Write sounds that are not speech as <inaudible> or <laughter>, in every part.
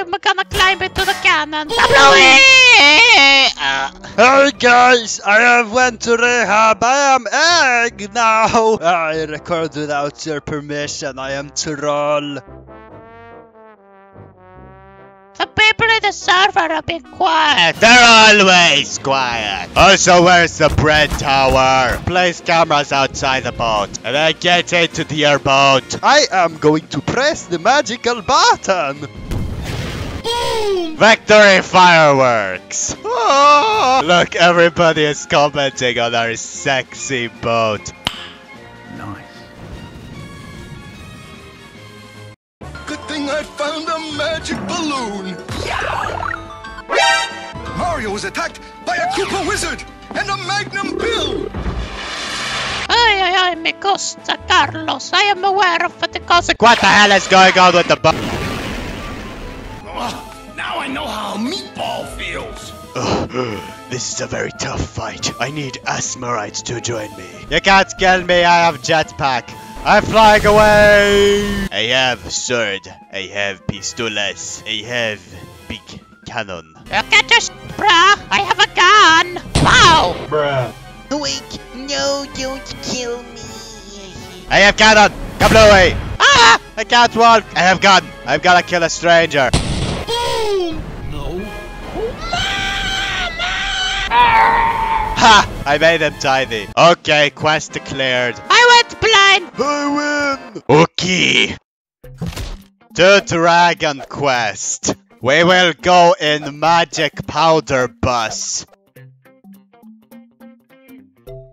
I'm gonna climb into the cannon. Blowy! Uh, hey guys, I have went to rehab. I am egg now. I record without your permission. I am troll. The people in the server are being quiet. They're always quiet. Also, where's the bread tower? Place cameras outside the boat and then get into the boat. I am going to press the magical button. Victory fireworks! Ah, <laughs> look, everybody is commenting on our sexy boat. Nice. Good thing I found a magic balloon. Mario was attacked by a Koopa wizard and a Magnum Bill. Ay, ay, ay, me gusta, Carlos. I am aware of the consequences. What the hell is going on with the boat? Now I know how Meatball feels. <sighs> this is a very tough fight. I need Asmerites to join me. You can't kill me, I have jetpack. I'm flying away! I have sword. I have pistolas. I have big cannon. Look at this, bruh. I have a gun. Wow. Bruh. Wait, no, don't kill me. I have cannon! Come away! Ah! I can't walk! I have gun! I've gotta kill a stranger. <laughs> Ha! I made him tiny. Okay, quest declared. I went blind. I win! Okay. To Dragon Quest. We will go in Magic Powder Bus.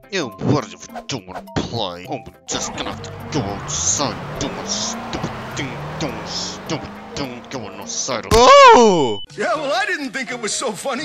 You what are you doing play? Oh, we're just gonna have to go outside doing stupid thing, doing stupid thing, going outside. Ooh! Yeah, well, I didn't think it was so funny.